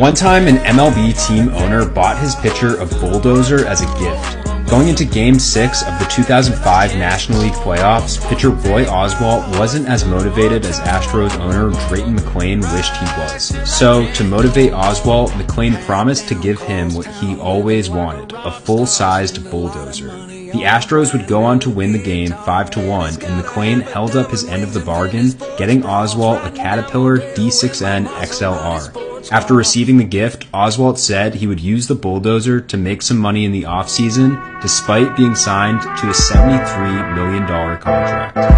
One time, an MLB team owner bought his pitcher a bulldozer as a gift. Going into Game 6 of the 2005 National League playoffs, pitcher Roy Oswalt wasn't as motivated as Astros owner Drayton McLane wished he was. So, to motivate Oswalt, McLane promised to give him what he always wanted, a full-sized bulldozer. The Astros would go on to win the game 5 to 1, and McLane held up his end of the bargain, getting Oswalt a Caterpillar D6N XLR. After receiving the gift, Oswalt said he would use the bulldozer to make some money in the offseason, despite being signed to a $73 million contract.